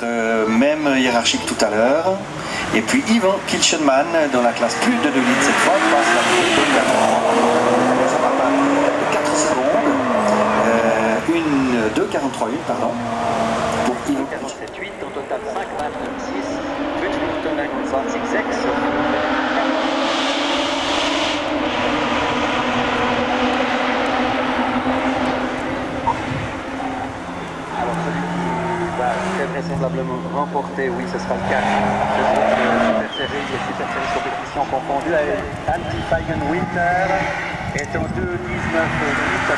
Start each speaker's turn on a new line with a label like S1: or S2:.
S1: 4, euh, même hiérarchique tout à l'heure. Et puis Ivan Kilchenman dans la classe plus de 2 litres cette fois passe la de 4 secondes. Euh, une 2,43 1 pardon. Pour Ivan
S2: 47,8 va très vraisemblablement remporter, oui ce sera le cas, ce sera le Super Series et Super Series compétition confondue. Anti Feigen Winter est en 2,19 minutes, ça